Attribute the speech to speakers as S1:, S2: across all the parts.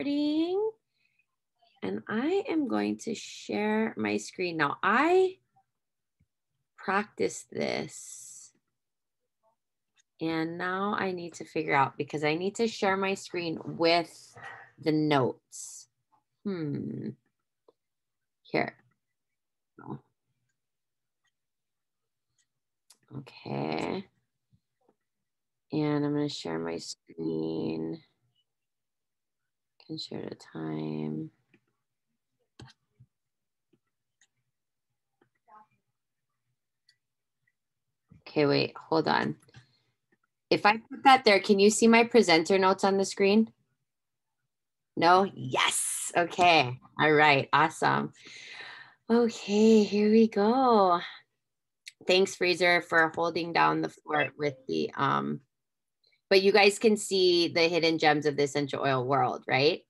S1: recording. And I am going to share my screen. Now I practiced this. And now I need to figure out because I need to share my screen with the notes. Hmm. Here. Okay. And I'm going to share my screen. Can share the time. Okay, wait, hold on. If I put that there, can you see my presenter notes on the screen? No? Yes. Okay. All right. Awesome. Okay, here we go. Thanks, Fraser, for holding down the fort with the um but you guys can see the hidden gems of the essential oil world, right?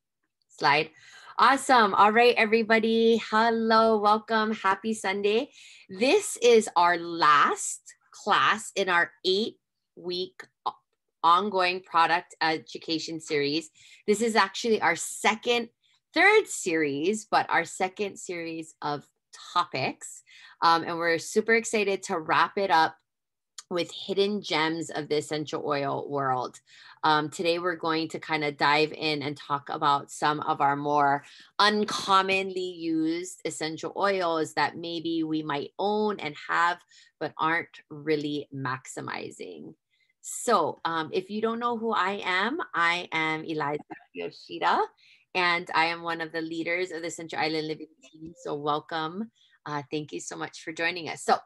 S1: Slide. Awesome. All right, everybody. Hello, welcome. Happy Sunday. This is our last class in our eight week ongoing product education series. This is actually our second, third series, but our second series of topics. Um, and we're super excited to wrap it up with hidden gems of the essential oil world. Um, today, we're going to kind of dive in and talk about some of our more uncommonly used essential oils that maybe we might own and have, but aren't really maximizing. So, um, if you don't know who I am, I am Eliza Yoshida, and I am one of the leaders of the Central Island Living team. So, welcome. Uh, thank you so much for joining us. So,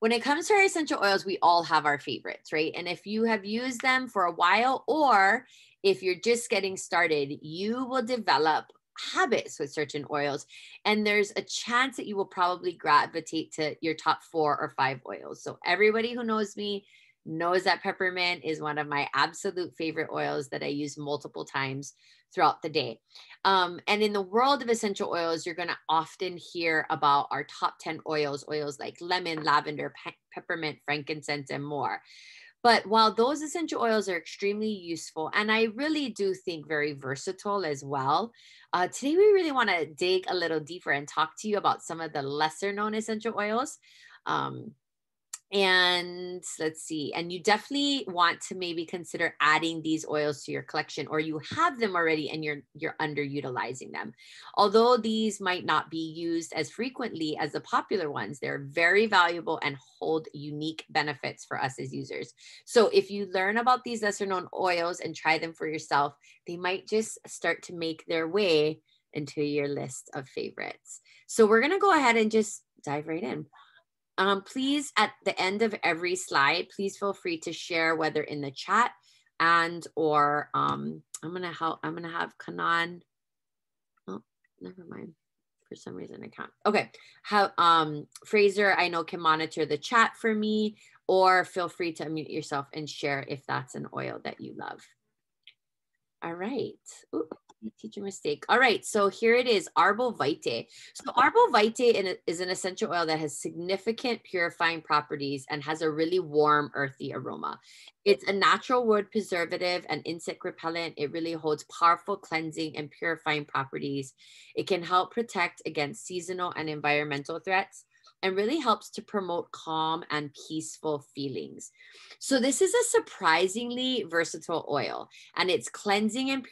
S1: when it comes to our essential oils, we all have our favorites, right? And if you have used them for a while, or if you're just getting started, you will develop habits with certain oils. And there's a chance that you will probably gravitate to your top four or five oils. So, everybody who knows me knows that peppermint is one of my absolute favorite oils that I use multiple times throughout the day. Um, and in the world of essential oils, you're going to often hear about our top 10 oils, oils like lemon, lavender, pe- peppermint, frankincense, and more. But while those essential oils are extremely useful, and I really do think very versatile as well, uh, today we really want to dig a little deeper and talk to you about some of the lesser known essential oils. Um, and let's see and you definitely want to maybe consider adding these oils to your collection or you have them already and you're you're underutilizing them. Although these might not be used as frequently as the popular ones they're very valuable and hold unique benefits for us as users. So if you learn about these lesser known oils and try them for yourself they might just start to make their way into your list of favorites. So we're going to go ahead and just dive right in um, please, at the end of every slide, please feel free to share whether in the chat and or um, I'm gonna help. I'm gonna have Kanan. Oh, never mind. For some reason, I can't. Okay, how um Fraser, I know can monitor the chat for me, or feel free to unmute yourself and share if that's an oil that you love. All right. Ooh, teacher mistake. All right, so here it is, Arborvitae. So Arborvitae is an essential oil that has significant purifying properties and has a really warm, earthy aroma. It's a natural wood preservative and insect repellent. It really holds powerful cleansing and purifying properties. It can help protect against seasonal and environmental threats and really helps to promote calm and peaceful feelings. So, this is a surprisingly versatile oil, and its cleansing and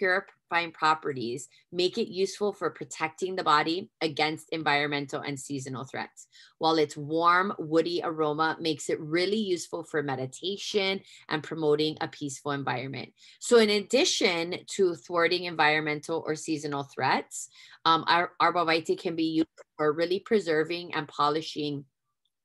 S1: properties make it useful for protecting the body against environmental and seasonal threats, while its warm, woody aroma makes it really useful for meditation and promoting a peaceful environment. So, in addition to thwarting environmental or seasonal threats, um, our Arborvitae can be used for really preserving and polishing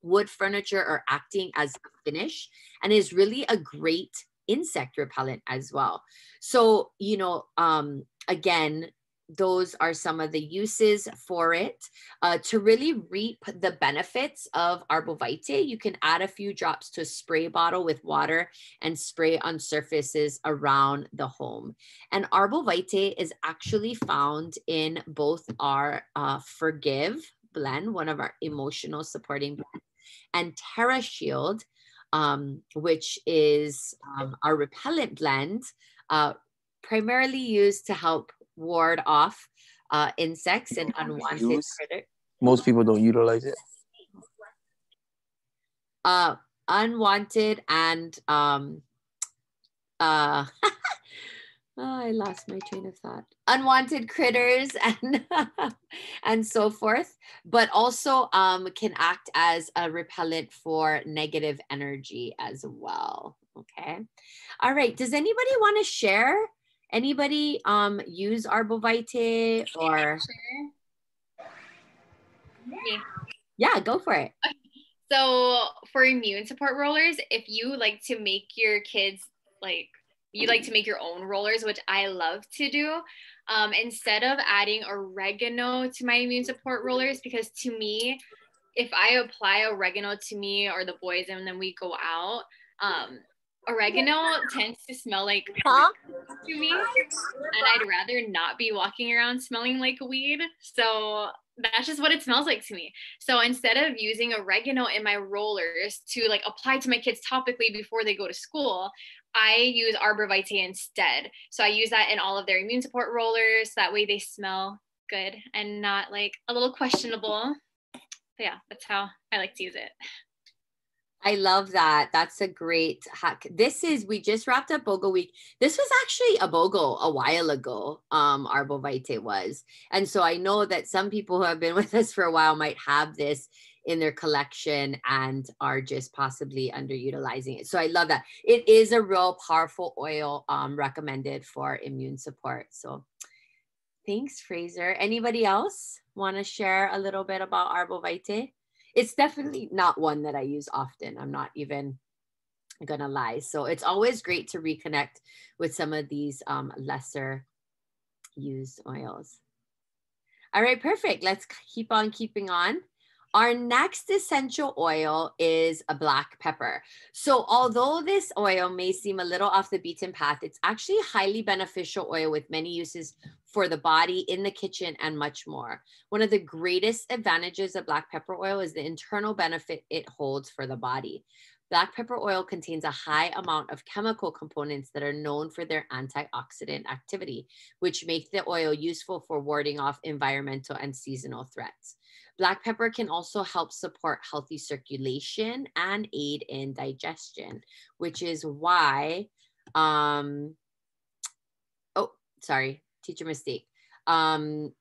S1: wood furniture or acting as a finish and is really a great insect repellent as well. So, you know, um, again, those are some of the uses for it. Uh, to really reap the benefits of Arborvitae, you can add a few drops to a spray bottle with water and spray on surfaces around the home. And Arborvitae is actually found in both our uh, Forgive blend, one of our emotional supporting blends, and Terra Shield, um, which is um, our repellent blend, uh, primarily used to help ward off uh, insects and unwanted critters.
S2: Most people don't utilize it.
S1: Uh, unwanted and um, uh, Oh, I lost my train of thought. Unwanted critters and and so forth, but also um, can act as a repellent for negative energy as well. Okay. All right. Does anybody want to share? Anybody um, use Arbovite or?
S3: Me.
S1: Yeah, go for it.
S3: So for immune support rollers, if you like to make your kids like you like to make your own rollers, which I love to do. Um, instead of adding oregano to my immune support rollers, because to me, if I apply oregano to me or the boys and then we go out, um, oregano tends to smell like huh? to me, and I'd rather not be walking around smelling like weed. So that's just what it smells like to me. So instead of using oregano in my rollers to like apply to my kids topically before they go to school, I use Arbor Vitae instead. So I use that in all of their immune support rollers. That way they smell good and not like a little questionable. But yeah, that's how I like to use it.
S1: I love that. That's a great hack. This is we just wrapped up BOGO week. This was actually a BOGO a while ago. Um, Arbovite was, and so I know that some people who have been with us for a while might have this in their collection and are just possibly underutilizing it. So I love that. It is a real powerful oil um, recommended for immune support. So thanks, Fraser. Anybody else want to share a little bit about Arbovite? It's definitely not one that I use often. I'm not even gonna lie. So it's always great to reconnect with some of these um, lesser used oils. All right, perfect. Let's keep on keeping on. Our next essential oil is a black pepper. So, although this oil may seem a little off the beaten path, it's actually highly beneficial oil with many uses for the body, in the kitchen, and much more. One of the greatest advantages of black pepper oil is the internal benefit it holds for the body. Black pepper oil contains a high amount of chemical components that are known for their antioxidant activity, which make the oil useful for warding off environmental and seasonal threats. Black pepper can also help support healthy circulation and aid in digestion, which is why, um, oh, sorry, teacher mistake. Um,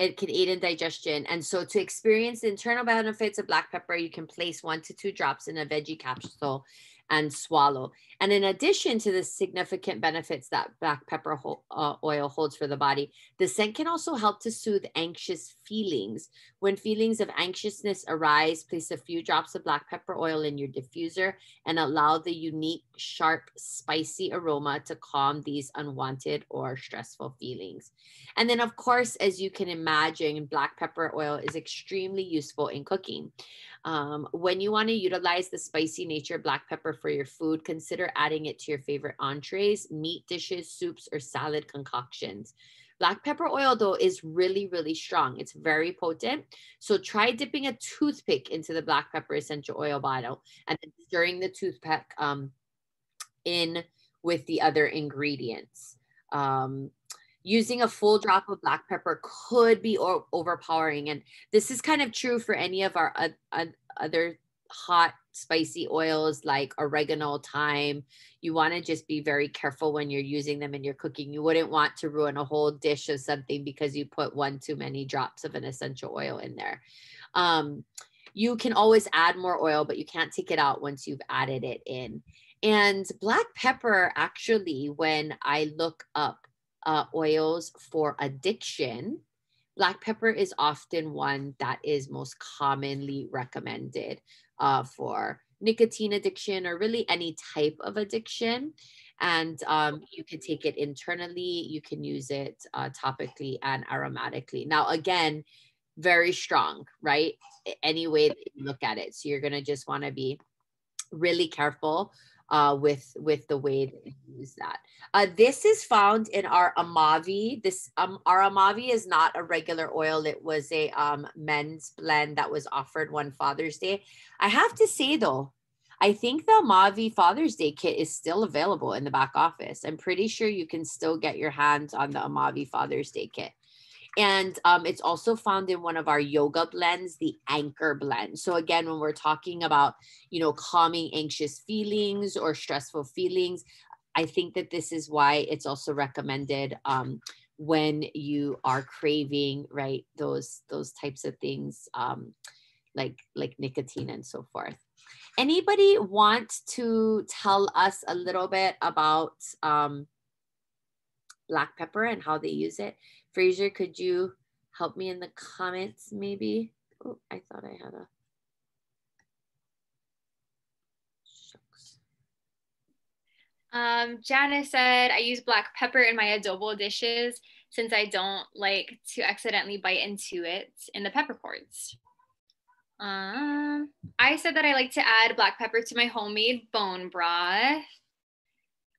S1: it can aid in digestion. And so to experience the internal benefits of black pepper, you can place one to two drops in a veggie capsule and swallow. And in addition to the significant benefits that black pepper ho- uh, oil holds for the body, the scent can also help to soothe anxious feelings. When feelings of anxiousness arise, place a few drops of black pepper oil in your diffuser and allow the unique, sharp, spicy aroma to calm these unwanted or stressful feelings. And then, of course, as you can imagine, black pepper oil is extremely useful in cooking. Um, when you want to utilize the spicy nature of black pepper for your food, consider adding it to your favorite entrees, meat dishes, soups, or salad concoctions. Black pepper oil, though, is really, really strong. It's very potent. So try dipping a toothpick into the black pepper essential oil bottle and stirring the toothpick um, in with the other ingredients. Um, using a full drop of black pepper could be overpowering. And this is kind of true for any of our other hot, spicy oils like oregano, thyme. You want to just be very careful when you're using them in your cooking. You wouldn't want to ruin a whole dish of something because you put one too many drops of an essential oil in there. Um, you can always add more oil, but you can't take it out once you've added it in. And black pepper, actually, when I look up uh, oils for addiction, black pepper is often one that is most commonly recommended uh, for nicotine addiction or really any type of addiction. And um, you can take it internally, you can use it uh, topically and aromatically. Now, again, very strong, right? Any way that you look at it. So you're going to just want to be really careful uh, with with the way that you use that. Uh, this is found in our Amavi. This um, our Amavi is not a regular oil. It was a um, men's blend that was offered one Father's Day. I have to say though, I think the Amavi Father's Day kit is still available in the back office. I'm pretty sure you can still get your hands on the Amavi Father's Day kit. And um, it's also found in one of our yoga blends, the anchor blend. So again, when we're talking about, you know, calming anxious feelings or stressful feelings, I think that this is why it's also recommended um, when you are craving, right, those those types of things, um, like like nicotine and so forth. Anybody want to tell us a little bit about um, black pepper and how they use it? Fraser, could you help me in the comments maybe? Oh, I thought I had a. Shucks.
S3: Um, Janice said, I use black pepper in my adobo dishes since I don't like to accidentally bite into it in the peppercorns. Um, I said that I like to add black pepper to my homemade bone broth.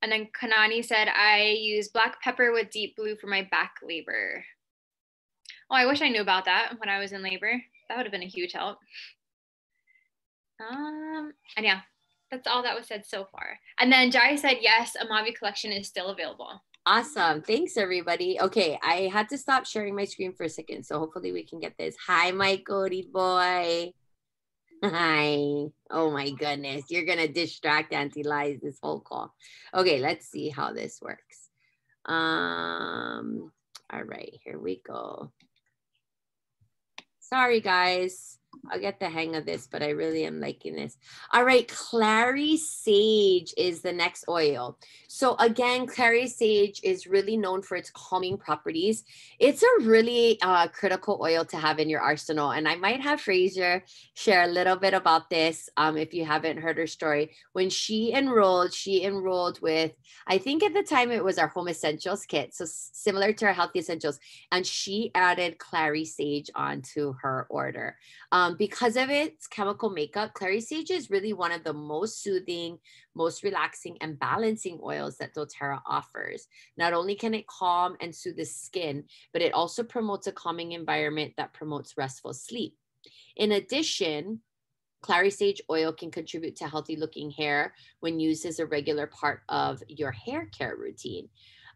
S3: And then Kanani said, I use black pepper with deep blue for my back labor. Oh, I wish I knew about that when I was in labor. That would have been a huge help. Um, and yeah, that's all that was said so far. And then Jai said, yes, a collection is still available.
S1: Awesome. Thanks, everybody. Okay, I had to stop sharing my screen for a second, so hopefully we can get this. Hi, my Cody boy. Hi. Oh my goodness. You're going to distract Auntie Lies this whole call. Okay, let's see how this works. Um, all right, here we go. Sorry, guys. I'll get the hang of this, but I really am liking this. All right, clary sage is the next oil. So again, clary sage is really known for its calming properties. It's a really uh, critical oil to have in your arsenal. And I might have Fraser share a little bit about this um, if you haven't heard her story. When she enrolled, she enrolled with, I think at the time it was our home essentials kit. So similar to our healthy essentials. And she added clary sage onto her order. Um, Um, because of its chemical makeup, clary sage is really one of the most soothing, most relaxing, and balancing oils that doTERRA offers. Not only can it calm and soothe the skin, but it also promotes a calming environment that promotes restful sleep. In addition, Clary sage oil can contribute to healthy looking hair when used as a regular part of your hair care routine.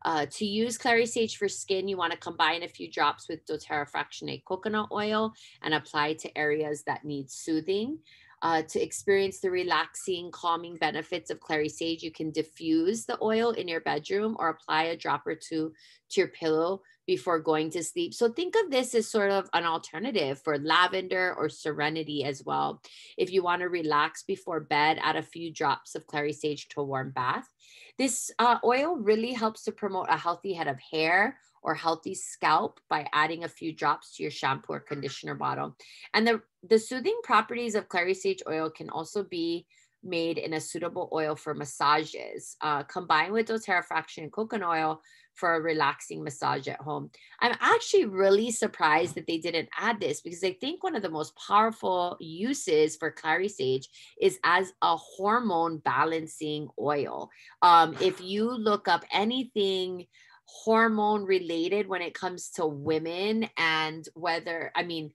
S1: Uh, to use Clary Sage for skin, you want to combine a few drops with doTERRA Fractionate coconut oil and apply to areas that need soothing. Uh, to experience the relaxing, calming benefits of clary sage, you can diffuse the oil in your bedroom or apply a drop or two to your pillow before going to sleep. So think of this as sort of an alternative for lavender or serenity as well. If you want to relax before bed, add a few drops of clary sage to a warm bath. This uh, oil really helps to promote a healthy head of hair or healthy scalp by adding a few drops to your shampoo or conditioner bottle. And the, the soothing properties of clary sage oil can also be made in a suitable oil for massages. Uh, combined with doTERRA Fractionated coconut oil for a relaxing massage at home. I'm actually really surprised that they didn't add this because I think one of the most powerful uses for clary sage is as a hormone balancing oil. Um, if you look up anything hormone related when it comes to women and whether, I mean,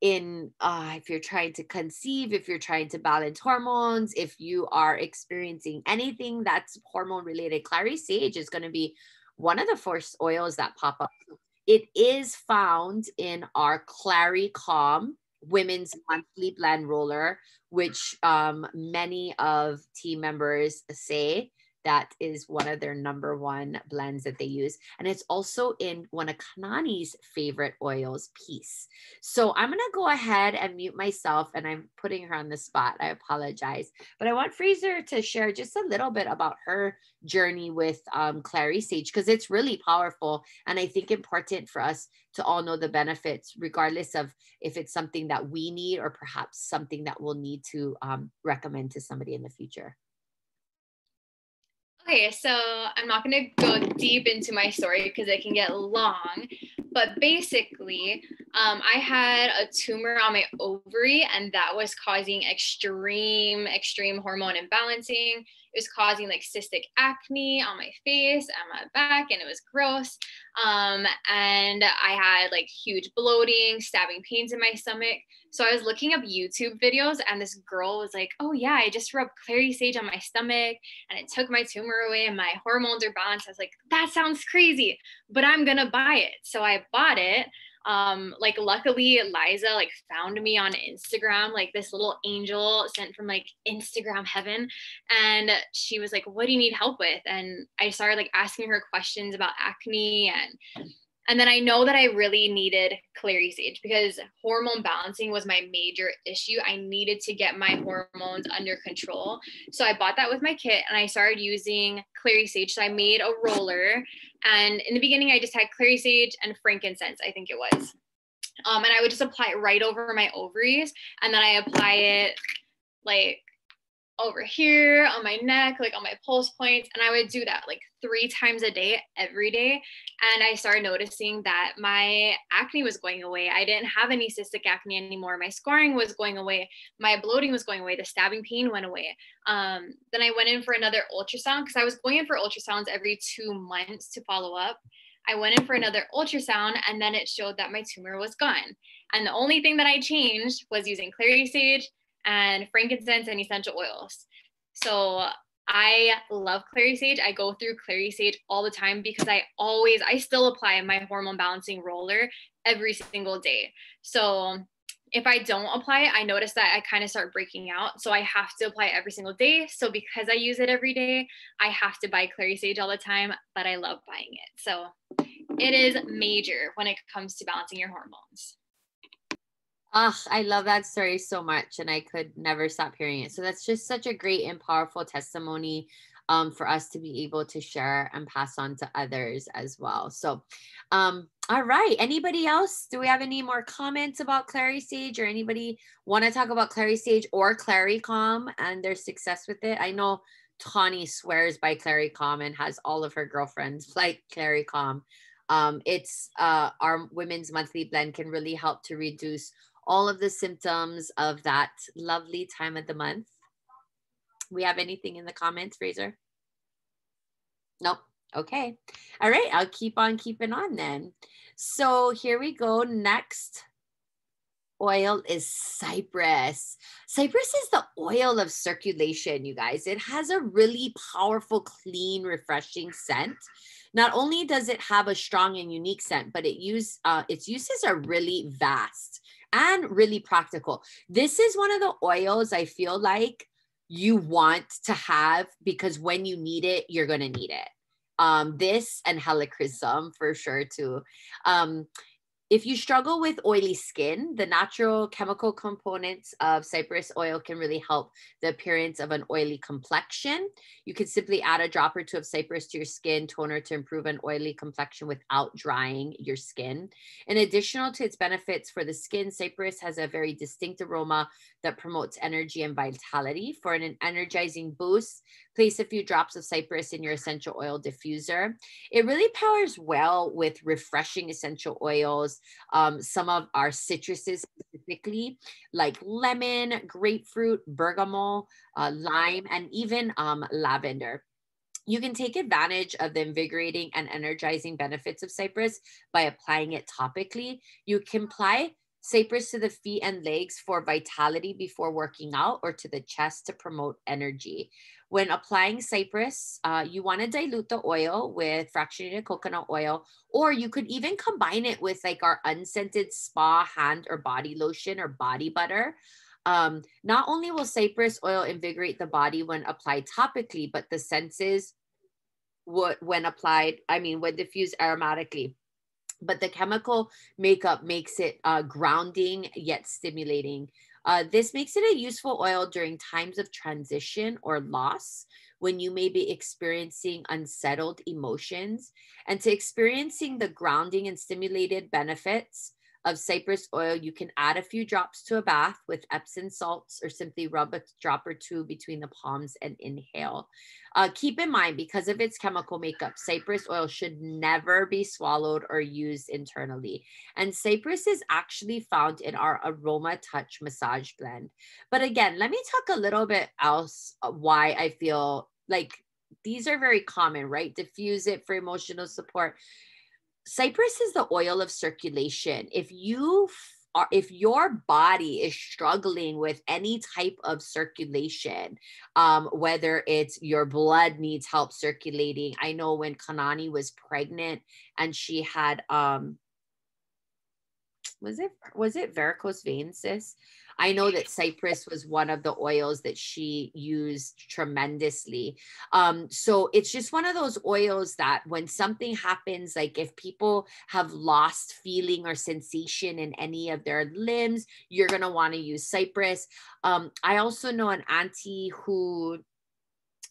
S1: in uh, if you're trying to conceive, if you're trying to balance hormones, if you are experiencing anything that's hormone related, clary sage is going to be one of the first oils that pop up. It is found in our Clary Calm women's monthly blend roller, which um, many of team members say that is one of their number one blends that they use. And it's also in one of Kanani's favorite oils, Peace. So I'm going to go ahead and mute myself and I'm putting her on the spot. I apologize. But I want Fraser to share just a little bit about her journey with um, Clary Sage because it's really powerful. And I think important for us to all know the benefits, regardless of if it's something that we need or perhaps something that we'll need to um, recommend to somebody in the future.
S3: Okay, so I'm not going to go deep into my story because it can get long, but basically, Um, I had a tumor on my ovary, and that was causing extreme, extreme hormone imbalancing. It was causing like cystic acne on my face and my back, and it was gross. Um, and I had like huge bloating, stabbing pains in my stomach. So I was looking up YouTube videos, and this girl was like, "Oh yeah, I just rubbed clary sage on my stomach, and it took my tumor away, and my hormones are balanced." I was like, "That sounds crazy, but I'm gonna buy it." So I bought it um like luckily liza like found me on instagram like this little angel sent from like instagram heaven. And she was like what do you need help with? And i started like asking her questions about acne and and then I know that I really needed Clary Sage because hormone balancing was my major issue. I needed to get my hormones under control. So I bought that with my kit and I started using Clary Sage. So I made a roller. And in the beginning, I just had Clary Sage and frankincense, I think it was. Um, and I would just apply it right over my ovaries. And then I apply it like over here on my neck, like on my pulse points. And I would do that like three times a day, every day. And I started noticing that my acne was going away. I didn't have any cystic acne anymore. My scarring was going away. My bloating was going away. The stabbing pain went away. Um, then I went in for another ultrasound because I was going in for ultrasounds every two months to follow up. I went in for another ultrasound and then it showed that my tumor was gone. And the only thing that I changed was using clary sage and frankincense and essential oils. So I love Clary Sage. I go through Clary Sage all the time because I always, I still apply my hormone balancing roller every single day. So if I don't apply it, I notice that I kind of start breaking out. So I have to apply every single day. So because I use it every day, I have to buy Clary Sage all the time, but I love buying it. So it is major when it comes to balancing your hormones.
S1: Ah, I love that story so much, and I could never stop hearing it. So that's just such a great and powerful testimony um, for us to be able to share and pass on to others as well. So, um, all right. Anybody else? Do we have any more comments about Clary Sage, or anybody want to talk about Clary Sage or Clary Calm and their success with it? I know Tawny swears by Clary Calm and has all of her girlfriends like Clary Calm. Um, it's uh, our women's monthly blend can really help to reduce all of the symptoms of that lovely time of the month. We have anything in the comments, Fraser? Nope. Okay. All right. I'll keep on keeping on then. So here we go. Next oil is cypress. Cypress is the oil of circulation, you guys. It has a really powerful, clean, refreshing scent. Not only does it have a strong and unique scent, but it use uh, its uses are really vast and really practical. This is one of the oils I feel like you want to have because when you need it, you're going to need it. Um, this and helichrysum for sure too. Um, if you struggle with oily skin, the natural chemical components of cypress oil can really help the appearance of an oily complexion. You can simply add a drop or two of cypress to your skin toner to improve an oily complexion without drying your skin. In addition to its benefits for the skin, cypress has a very distinct aroma that promotes energy and vitality. For an energizing boost, place a few drops of cypress in your essential oil diffuser. It really powers well with refreshing essential oils. Um, some of our citruses specifically, like lemon, grapefruit, bergamot, uh, lime, and even um, lavender. You can take advantage of the invigorating and energizing benefits of cypress by applying it topically. You can apply Cypress to the feet and legs for vitality before working out or to the chest to promote energy. When applying cypress, uh, you want to dilute the oil with fractionated coconut oil, or you could even combine it with like our unscented spa hand or body lotion or body butter. Um, not only will cypress oil invigorate the body when applied topically, but the senses would when applied, I mean, when diffused aromatically but the chemical makeup makes it uh, grounding yet stimulating. Uh, this makes it a useful oil during times of transition or loss when you may be experiencing unsettled emotions and to experiencing the grounding and stimulated benefits of cypress oil, you can add a few drops to a bath with Epsom salts or simply rub a drop or two between the palms and inhale. Uh, keep in mind, because of its chemical makeup, cypress oil should never be swallowed or used internally. And cypress is actually found in our Aroma Touch Massage Blend. But again, let me talk a little bit else uh, why I feel like these are very common, right? Diffuse it for emotional support. Cypress is the oil of circulation. If you are, if your body is struggling with any type of circulation, um, whether it's your blood needs help circulating. I know when Kanani was pregnant and she had um was it was it varicose veins, sis? I know that cypress was one of the oils that she used tremendously. Um, so it's just one of those oils that when something happens, like if people have lost feeling or sensation in any of their limbs, you're going to want to use cypress. Um, I also know an auntie who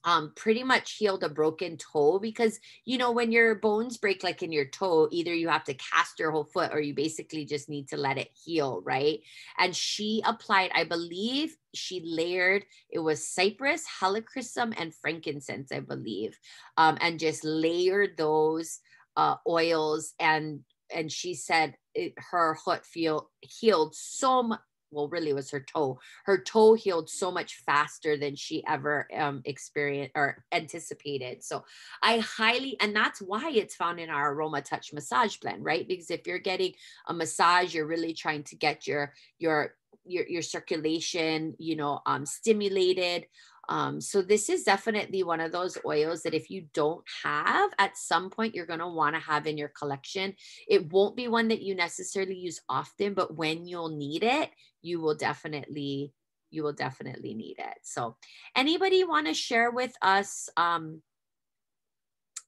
S1: um, pretty much healed a broken toe because you know when your bones break like in your toe either you have to cast your whole foot or you basically just need to let it heal right? And she applied i believe she layered it was cypress helichrysum and frankincense i believe um, and just layered those uh, oils and and she said it, her foot feel healed so much well really was her toe. Her toe healed so much faster than she ever um, experienced or anticipated. So i highly and that's why it's found in our aroma touch massage blend right? Because if you're getting a massage you're really trying to get your your your, your circulation you know um stimulated um, so this is definitely one of those oils that if you don't have at some point, you're going to want to have in your collection. It won't be one that you necessarily use often, but when you'll need it, you will definitely, you will definitely need it. So anybody want to share with us um,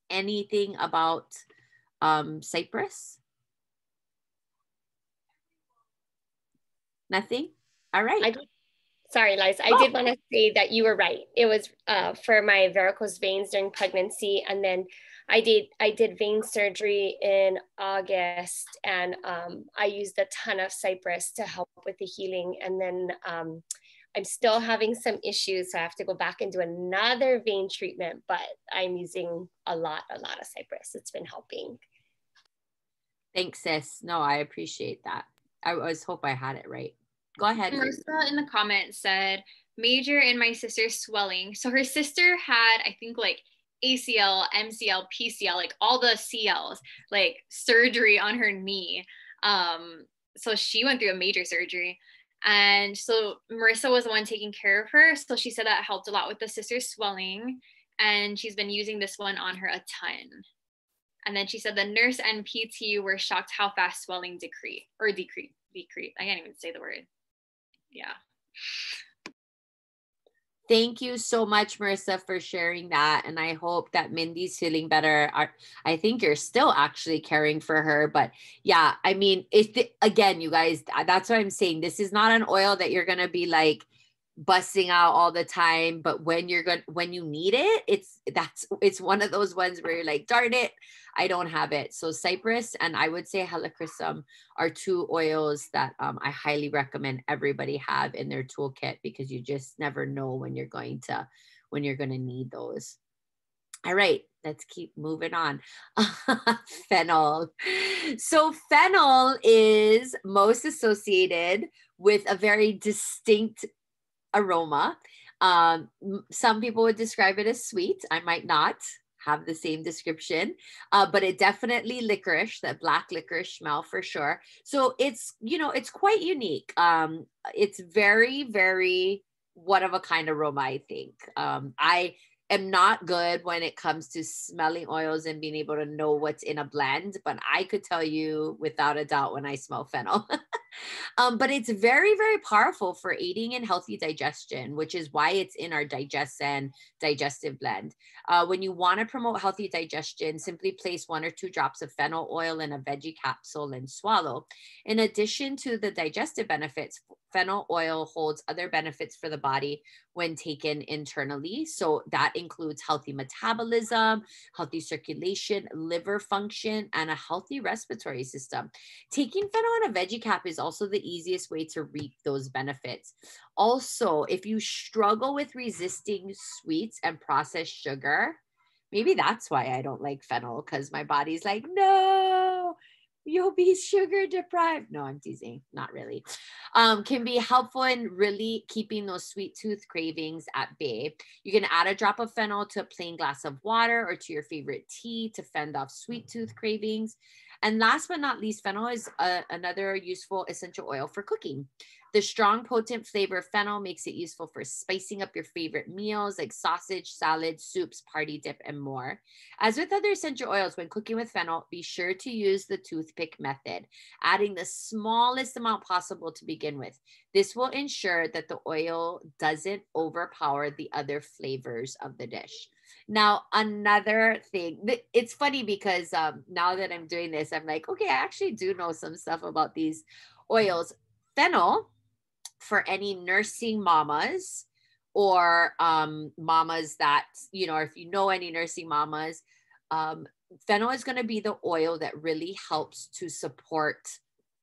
S1: anything about um, Cypress? Nothing? All right.
S4: I Sorry, Liza. I oh. did want to say that you were right. It was uh, for my varicose veins during pregnancy, and then I did I did vein surgery in August, and um, I used a ton of cypress to help with the healing. And then um, I'm still having some issues, so I have to go back and do another vein treatment. But I'm using a lot, a lot of cypress. It's been helping.
S1: Thanks, sis. No, I appreciate that. I always hope I had it right. Go ahead.
S3: Marissa in the comments said, major in my sister's swelling. So her sister had, I think, like ACL, MCL, PCL, like all the CLs, like surgery on her knee. Um, so she went through a major surgery. And so Marissa was the one taking care of her. So she said that helped a lot with the sister's swelling. And she's been using this one on her a ton. And then she said the nurse and PT were shocked how fast swelling decreased or decreased. Decrease. I can't even say the word yeah.
S1: Thank you so much, Marissa, for sharing that. And I hope that Mindy's feeling better. I think you're still actually caring for her. But yeah, I mean, if the, again, you guys, that's what I'm saying. This is not an oil that you're going to be like, busting out all the time but when you're going when you need it it's that's it's one of those ones where you're like darn it i don't have it so cypress and i would say helichrysum are two oils that um, i highly recommend everybody have in their toolkit because you just never know when you're going to when you're going to need those all right let's keep moving on. fennel. So, fennel is most associated with a very distinct aroma. Um, some people would describe it as sweet. I might not have the same description, uh, but it definitely licorice, that black licorice smell for sure. So it's, you know, it's quite unique. Um, it's very, very one of a kind of aroma, I think. Um, I am not good when it comes to smelling oils and being able to know what's in a blend, but I could tell you without a doubt when I smell fennel. um, but it's very, very powerful for aiding in healthy digestion, which is why it's in our DigestZen digestive blend. Uh, when you want to promote healthy digestion, simply place one or two drops of fennel oil in a veggie capsule and swallow. In addition to the digestive benefits, fennel oil holds other benefits for the body when taken internally. So that includes healthy metabolism, healthy circulation, liver function, and a healthy respiratory system. Taking fennel in a veggie cap is also the easiest way to reap those benefits. Also, if you struggle with resisting sweets and processed sugar, maybe that's why I don't like fennel because my body's like, no, you'll be sugar deprived. No, I'm teasing, not really. Um, can be helpful in really keeping those sweet tooth cravings at bay. You can add a drop of fennel to a plain glass of water or to your favorite tea to fend off sweet tooth cravings. And last but not least, fennel is a, uh, another useful essential oil for cooking. The strong, potent flavor of fennel makes it useful for spicing up your favorite meals like sausage, salad, soups, party dip, and more. As with other essential oils, when cooking with fennel, be sure to use the toothpick method, adding the smallest amount possible to begin with. This will ensure that the oil doesn't overpower the other flavors of the dish. Now, another thing, it's funny because um, now that I'm doing this, I'm like, okay, I actually do know some stuff about these oils. Fennel for any nursing mamas or um, mamas that, you know, if you know any nursing mamas, um, fennel is going to be the oil that really helps to support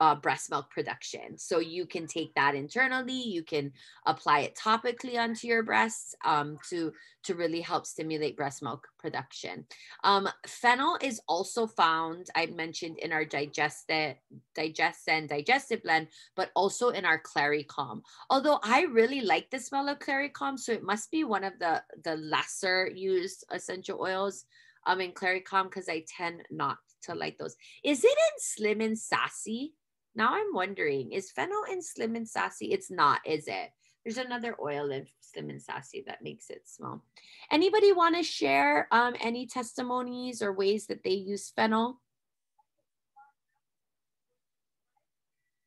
S1: uh, breast milk production. So you can take that internally, you can apply it topically onto your breasts um, to, to really help stimulate breast milk production. Um, fennel is also found, I mentioned in our digested, DigestZen digestive blend, but also in our clary Calm. Although I really like the smell of clary Calm, so it must be one of the, the lesser used essential oils um, in Calm because I tend not to like those. Is it in Slim and Sassy? Now I'm wondering, is fennel in Slim and Sassy? It's not, is it? There's another oil in Slim and Sassy that makes it smell. Anybody want to share um, any testimonies or ways that they use fennel?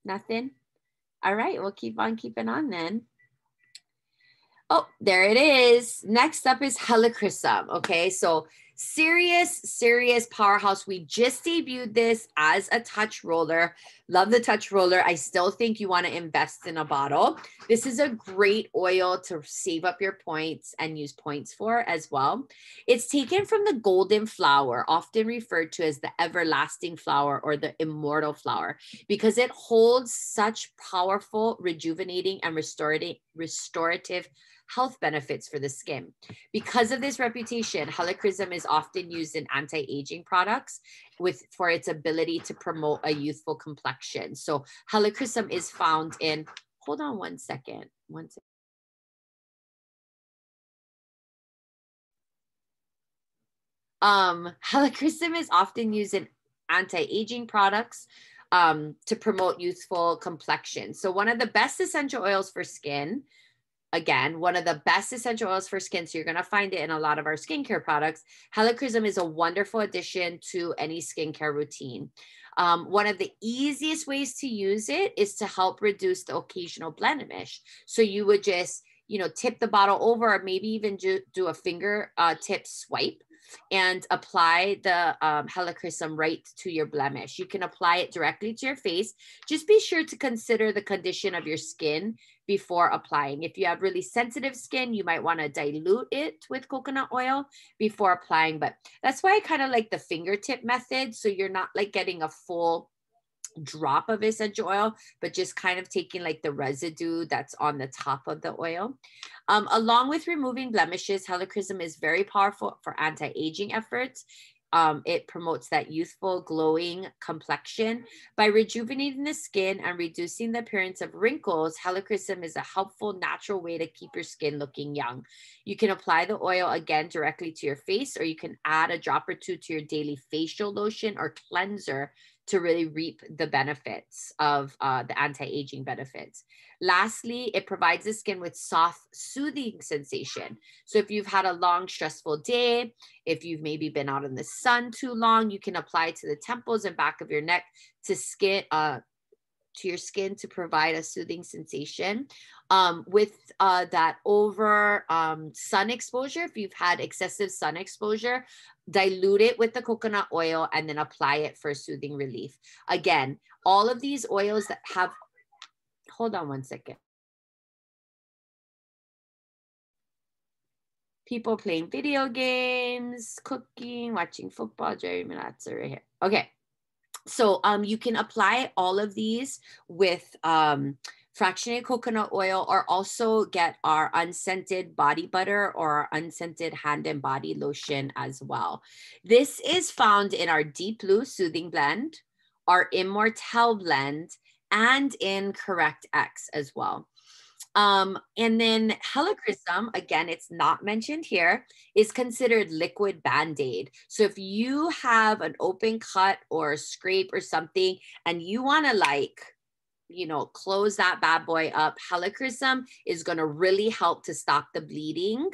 S1: Nothing? All right, we'll keep on keeping on then. Oh, there it is. Next up is helichrysum. Okay, so serious, serious powerhouse. We just debuted this as a touch roller. Love the touch roller. I still think you want to invest in a bottle. This is a great oil to save up your points and use points for as well. It's taken from the golden flower, often referred to as the everlasting flower or the immortal flower, because it holds such powerful, rejuvenating, and restorative, restorative health benefits for the skin. Because of this reputation, helichrysum is often used in anti-aging products with for its ability to promote a youthful complexion. So helichrysum is found in, hold on one second, one second. Um, helichrysum is often used in anti-aging products um, to promote youthful complexion. So one of the best essential oils for skin again, one of the best essential oils for skin. So you're going to find it in a lot of our skincare products. Helichrysum is a wonderful addition to any skincare routine. Um, one of the easiest ways to use it is to help reduce the occasional blemish. So you would just, you know, tip the bottle over or maybe even do, do a finger uh, tip swipe and apply the um, helichrysum right to your blemish. You can apply it directly to your face. Just be sure to consider the condition of your skin before applying. If you have really sensitive skin, you might want to dilute it with coconut oil before applying. But that's why I kind of like the fingertip method. So you're not like getting a full drop of essential oil, but just kind of taking like the residue that's on the top of the oil. Um, along with removing blemishes, helichrysum is very powerful for anti-aging efforts. Um, it promotes that youthful, glowing complexion. By rejuvenating the skin and reducing the appearance of wrinkles, helichrysum is a helpful, natural way to keep your skin looking young. You can apply the oil again directly to your face, or you can add a drop or two to your daily facial lotion or cleanser to really reap the benefits of uh, the anti-aging benefits. Lastly, it provides the skin with soft, soothing sensation. So if you've had a long, stressful day, if you've maybe been out in the sun too long, you can apply to the temples and back of your neck to skin, uh, to your skin to provide a soothing sensation. Um, with uh, that over um, sun exposure, if you've had excessive sun exposure, dilute it with the coconut oil and then apply it for soothing relief. Again, all of these oils that have hold on one second. People playing video games, cooking, watching football. Jerry Milazzo right here. Okay. So um, you can apply all of these with um, fractionated coconut oil or also get our unscented body butter or our unscented hand and body lotion as well. This is found in our Deep Blue Soothing Blend, our Immortelle Blend, and in Correct X as well. Um, and then helichrysum, again, it's not mentioned here, is considered liquid band-aid. So if you have an open cut or a scrape or something and you want to like you know, close that bad boy up. Helichrysum is going to really help to stop the bleeding.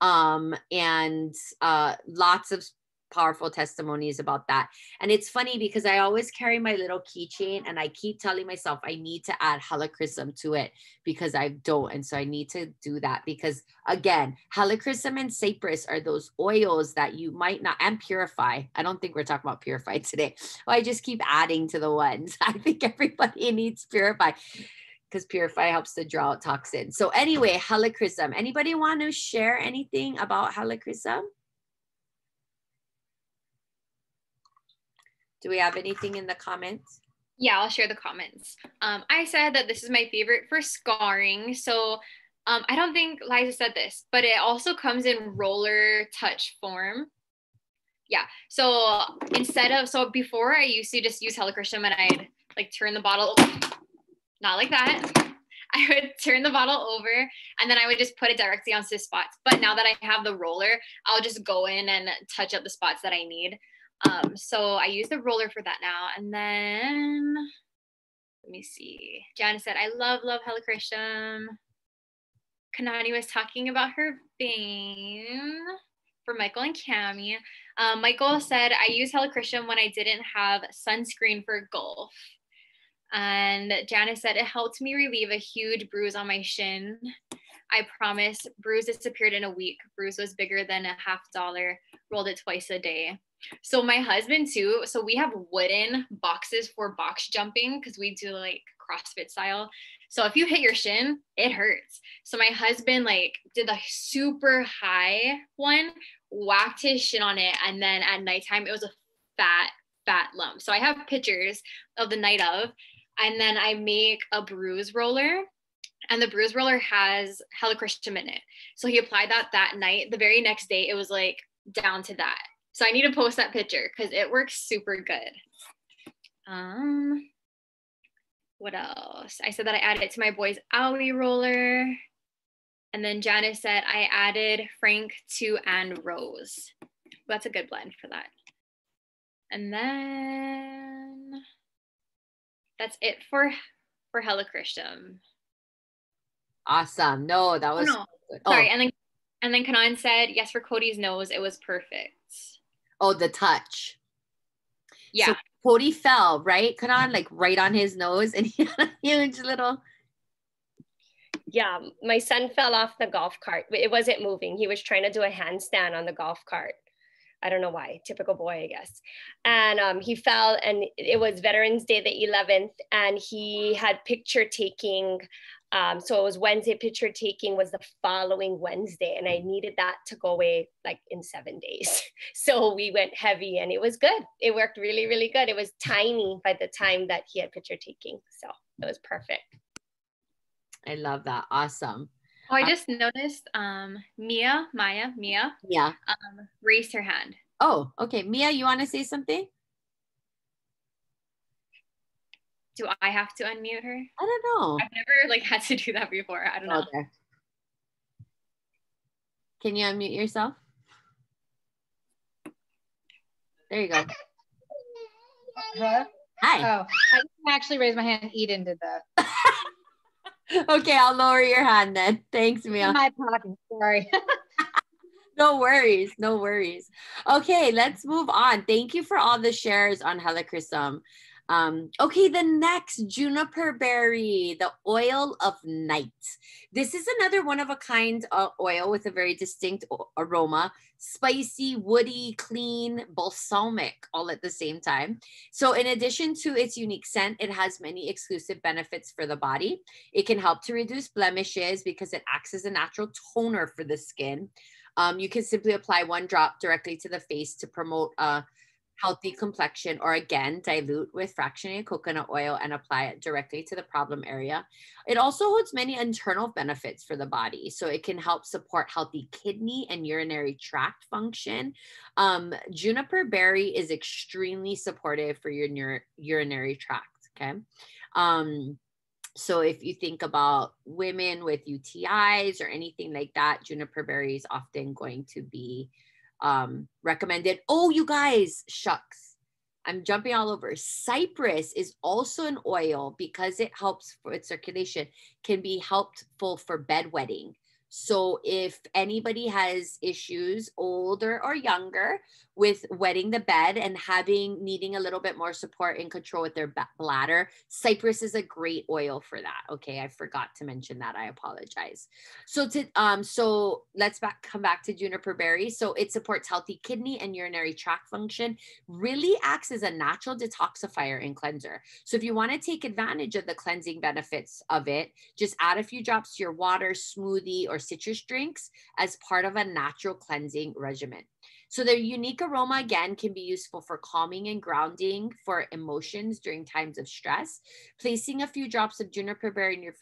S1: Um, and uh, lots of powerful testimonies about that. And it's funny because I always carry my little keychain and I keep telling myself I need to add helichrysum to it because I don't. And so I need to do that because again, helichrysum and cypress are those oils that you might not and purify. I don't think we're talking about purify today. Well, I just keep adding to the ones. I think everybody needs purify because purify helps to draw out toxins. So anyway, helichrysum. Anybody want to share anything about helichrysum? Do we have anything in the comments?
S3: Yeah, I'll share the comments. Um, I said that this is my favorite for scarring. So um, I don't think Liza said this, but it also comes in roller touch form. Yeah. So instead of, so before I used to just use helichrysum and I'd like turn the bottle, not like that. I would turn the bottle over and then I would just put it directly onto the spots. But now that I have the roller, I'll just go in and touch up the spots that I need. Um, so I use the roller for that now. And then let me see. Janice said, I love, love helichrysum. Kanani was talking about her vein for Michael and Cami. Um, Michael said, I use helichrysum when I didn't have sunscreen for golf. And Janice said, it helped me relieve a huge bruise on my shin. I promise, bruise disappeared in a week. Bruise was bigger than a half dollar, rolled it twice a day. So my husband too. So we have wooden boxes for box jumping because we do like CrossFit style. So if you hit your shin, it hurts. So my husband like did a super high one, whacked his shin on it, and then at nighttime it was a fat, fat lump. So I have pictures of the night of, and then I make a bruise roller. And the bruise roller has helichrysum in it. So he applied that that night. The very next day, it was like down to that. So I need to post that picture because it works super good. Um, what else? I said that I added it to my boy's Owie roller. And then Janice said I added Frank to and Rose. That's a good blend for that. And then that's it for for Hella helichrysum.
S1: Awesome. No, that was
S3: oh, no. sorry. Oh. And then and then Kanan said yes for Cody's nose. It was perfect.
S1: Oh, the touch.
S3: Yeah. So
S1: Cody fell, right? Kanan, like right on his nose, and he had a huge little.
S4: Yeah, my son fell off the golf cart. It wasn't moving. He was trying to do a handstand on the golf cart. I don't know why, typical boy, I guess. And um, he fell, and it was Veterans Day, the 11th, and he had picture taking um, so it was Wednesday picture taking was the following Wednesday, and I needed that to go away like in seven days. so we went heavy, and it was good. It worked really, really good. It was tiny by the time that he had picture taking, so it was perfect.
S1: I love that. Awesome.
S3: Oh, I uh, just uh, noticed um, Mia, Maya, Mia,
S1: yeah,
S3: um, raised her hand.
S1: Oh, okay. Mia, you want to say something?
S3: Do I have to unmute her?
S1: I don't know.
S3: I've never like had to do that before. I don't know. Okay.
S1: Can you unmute yourself? There you go.
S5: Huh?
S1: Hi.
S5: Oh, I actually raised my hand. Eden did that.
S1: okay, I'll lower your hand then. Thanks, Mia.
S5: My talking. Sorry.
S1: no worries. No worries. Okay, let's move on. Thank you for all the shares on helichrysum. Um, okay, the next juniper berry, the oil of night. This is another one of a kind uh, oil with a very distinct aroma, spicy, woody, clean, balsamic, all at the same time. So, in addition to its unique scent, it has many exclusive benefits for the body. It can help to reduce blemishes because it acts as a natural toner for the skin. Um, you can simply apply one drop directly to the face to promote a healthy complexion, or again, dilute with fractionated coconut oil and apply it directly to the problem area. It also holds many internal benefits for the body. So it can help support healthy kidney and urinary tract function. Um, juniper berry is extremely supportive for your ur- urinary tract. Okay. Um, so if you think about women with UTIs or anything like that, juniper berry is often going to be um, recommended. Oh, you guys, shucks. I'm jumping all over. Cypress is also an oil because it helps for its circulation, can be helpful for bedwetting. So if anybody has issues, older or younger, with wetting the bed and having needing a little bit more support and control with their bladder, cypress is a great oil for that. Okay, I forgot to mention that. I apologize. So to um, so let's back come back to juniper berry. So it supports healthy kidney and urinary tract function. Really acts as a natural detoxifier and cleanser. So if you want to take advantage of the cleansing benefits of it, just add a few drops to your water, smoothie, or citrus drinks as part of a natural cleansing regimen. So their unique aroma again can be useful for calming and grounding for emotions during times of stress. Placing a few drops of juniper berry in your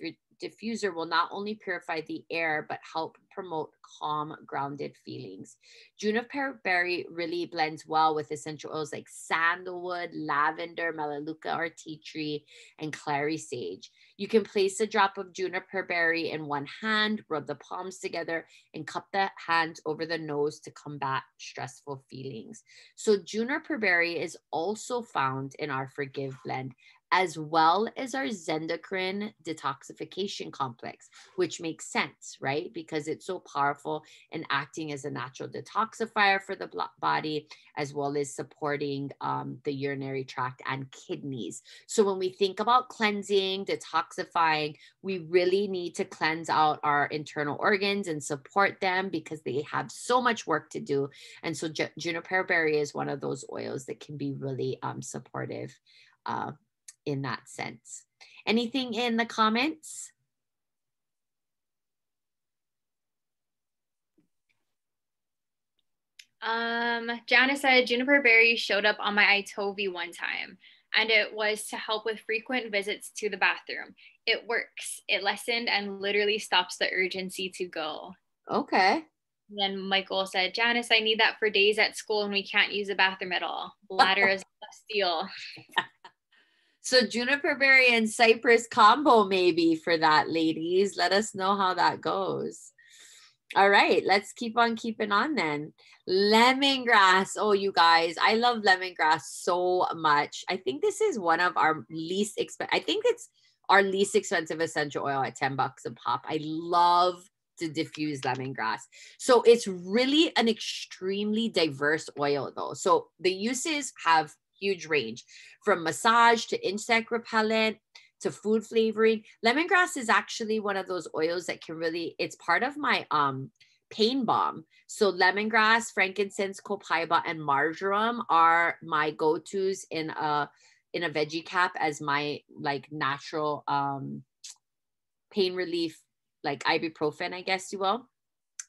S1: diffuser will not only purify the air but help promote calm, grounded feelings. Juniper berry really blends well with essential oils like sandalwood, lavender, melaleuca or tea tree, and clary sage. You can place a drop of juniper berry in one hand, rub the palms together, and cup the hand over the nose to combat stressful feelings. So, juniper berry is also found in our Forgive blend, as well as our Zendocrine detoxification complex, which makes sense, right? Because it's so powerful in acting as a natural detoxifier for the body, as well as supporting um, the urinary tract and kidneys. So, when we think about cleansing, detoxifying, we really need to cleanse out our internal organs and support them because they have so much work to do. And so, ju- juniper berry is one of those oils that can be really um, supportive uh, in that sense. Anything in the comments?
S3: Um, Jana said juniper berry showed up on my Itovi one time, and it was to help with frequent visits to the bathroom. It works. It lessened and literally stops the urgency to go.
S1: Okay.
S3: Then Michael said, Janice, I need that for days at school and we can't use the bathroom at all. Bladder is steel.
S1: So juniper berry and cypress combo maybe for that, ladies. Let us know how that goes. All right, let's keep on keeping on then. Lemongrass. Oh, you guys, I love lemongrass so much. I think this is one of our least expensive. I think it's our least expensive essential oil at 10 bucks a pop. I love to diffuse lemongrass. So it's really an extremely diverse oil though. So the uses have huge range from massage to insect repellent to food flavoring. Lemongrass is actually one of those oils that can really it's part of my um pain balm. So lemongrass, frankincense, copaiba and marjoram are my go-tos in a in a veggie cap as my like natural um pain relief like ibuprofen, I guess you will.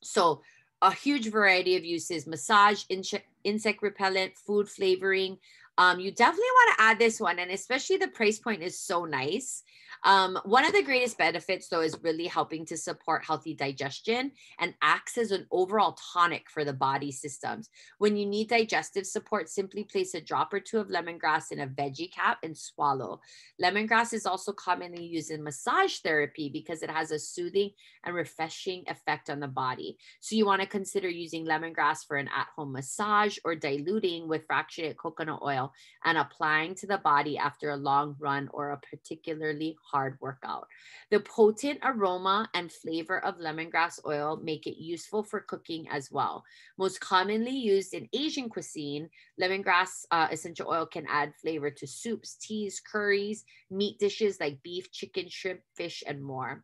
S1: So a huge variety of uses, massage, insect, insect repellent, food flavoring. Um, you definitely want to add this one, and especially the price point is so nice. Um, one of the greatest benefits, though, is really helping to support healthy digestion and acts as an overall tonic for the body systems. When you need digestive support, simply place a drop or two of lemongrass in a veggie cap and swallow. Lemongrass is also commonly used in massage therapy because it has a soothing and refreshing effect on the body. So you want to consider using lemongrass for an at-home massage or diluting with fractionated coconut oil and applying to the body after a long run or a particularly hard hard workout. The potent aroma and flavor of lemongrass oil make it useful for cooking as well. Most commonly used in Asian cuisine, lemongrass uh, essential oil can add flavor to soups, teas, curries, meat dishes like beef, chicken, shrimp, fish, and more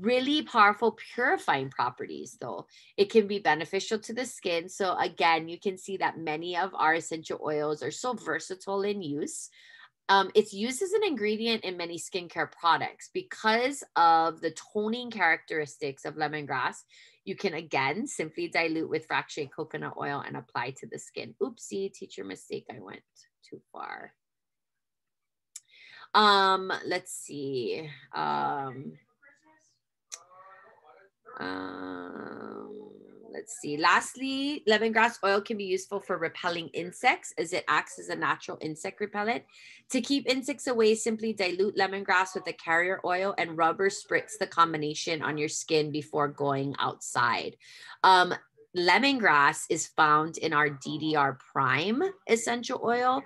S1: really powerful purifying properties though it can be beneficial to the skin so again you can see that many of our essential oils are so versatile in use um, it's used as an ingredient in many skincare products. Because of the toning characteristics of lemongrass you can again simply dilute with fractionated coconut oil and apply to the skin. Oopsie teacher mistake i went too far. Um let's see um um, let's see. Lastly, lemongrass oil can be useful for repelling insects as it acts as a natural insect repellent. To keep insects away, simply dilute lemongrass with a carrier oil and rubber spritz the combination on your skin before going outside. Um, lemongrass is found in our DDR Prime essential oil,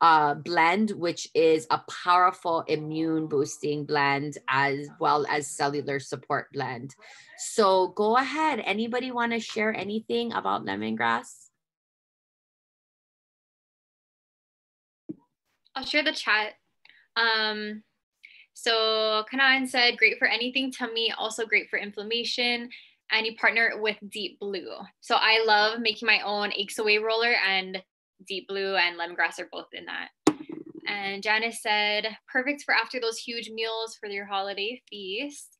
S1: uh, blend, which is a powerful immune boosting blend as well as cellular support blend. So go ahead. Anybody want to share anything about lemongrass?
S3: I'll share the chat. Um, so Kanan said, great for anything tummy, also great for inflammation. And you partner with Deep Blue. So I love making my own aches away roller and deep blue and lemongrass are both in that. And Janice said, perfect for after those huge meals for your holiday feast.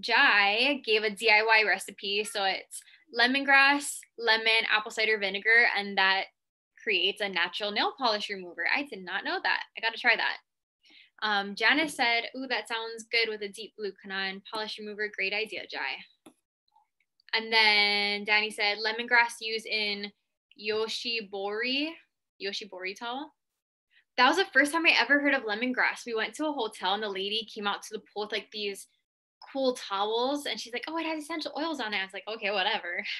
S3: Jai gave a DIY recipe. So it's lemongrass, lemon, apple cider vinegar, and that creates a natural nail polish remover. I did not know that. I got to try that. Um, Janice said, Ooh, that sounds good with a deep blue Kanan polish remover. Great idea, Jai. And then Danny said, lemongrass used in oshibori, oshibori towel. That was the first time I ever heard of lemongrass. We went to a hotel and the lady came out to the pool with like these cool towels and she's like, Oh, it has essential oils on it. I was like, Okay, whatever.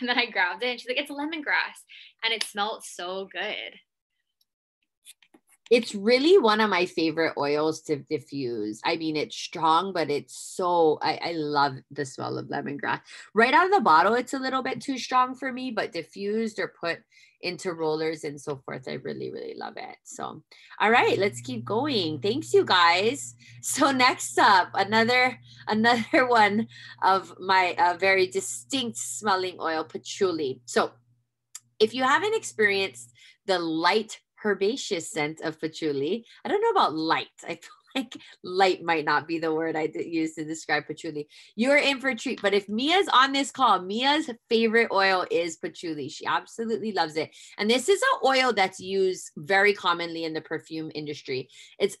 S3: And then I grabbed it and she's like, It's lemongrass. And it smelled so good.
S1: It's really one of my favorite oils to diffuse. I mean, it's strong, but it's so, I, I love the smell of lemongrass. Right out of the bottle, it's a little bit too strong for me, but diffused or put into rollers and so forth, I really, really love it. So, all right, let's keep going. Thanks, you guys. So next up, another, another one of my uh, very distinct smelling oil, patchouli. So if you haven't experienced the light herbaceous scent of patchouli. I don't know about light. I feel like light might not be the word I use to describe patchouli. You're in for a treat. But if Mia's on this call, Mia's favorite oil is patchouli. She absolutely loves it. And this is an oil that's used very commonly in the perfume industry. It's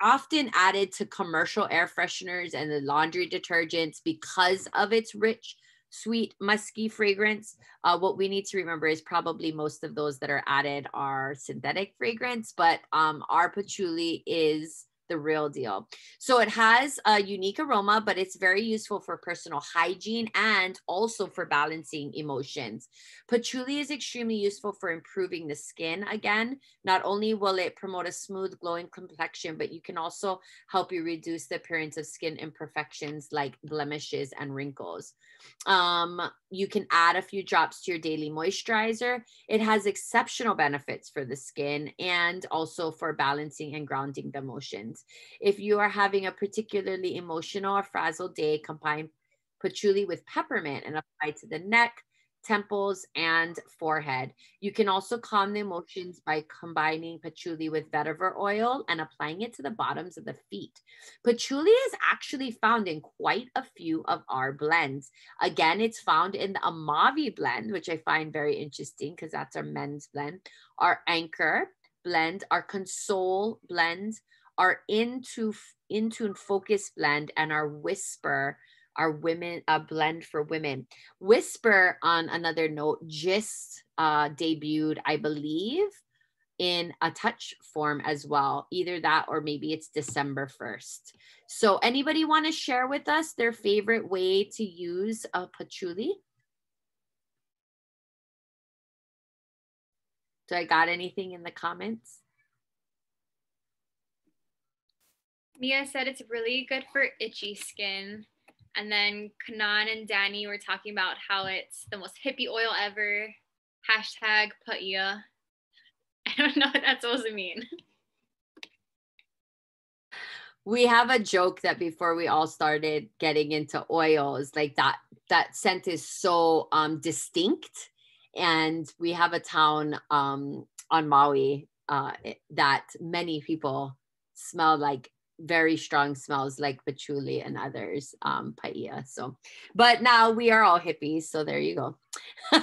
S1: often added to commercial air fresheners and the laundry detergents because of its rich sweet musky fragrance. Uh, what we need to remember is probably most of those that are added are synthetic fragrance, but um, our patchouli is the real deal. So it has a unique aroma, but it's very useful for personal hygiene and also for balancing emotions. Patchouli is extremely useful for improving the skin. Again, not only will it promote a smooth, glowing complexion, but you can also help you reduce the appearance of skin imperfections like blemishes and wrinkles. Um, you can add a few drops to your daily moisturizer. It has exceptional benefits for the skin and also for balancing and grounding the emotions. If you are having a particularly emotional or frazzled day, combine patchouli with peppermint and apply to the neck, temples, and forehead. You can also calm the emotions by combining patchouli with vetiver oil and applying it to the bottoms of the feet. Patchouli is actually found in quite a few of our blends. Again, it's found in the Amavi blend, which I find very interesting because that's our men's blend, our Anchor blend, our Console blend, our Into Intune Focus blend, and our Whisper our women a blend for women. Whisper on another note just uh, debuted, I believe, in a touch form as well. Either that or maybe it's December 1st. So anybody want to share with us their favorite way to use a patchouli? Do I got anything in the comments?
S3: Mia said it's really good for itchy skin. And then Kanan and Danny were talking about how it's the most hippie oil ever. Hashtag Paia. I don't know what that's supposed to mean.
S1: we have a joke that before we all started getting into oils like that that scent is so um distinct and we have a town um on maui uh that many people smell like very strong smells like patchouli and others um paia so but now we are all hippies so there you go all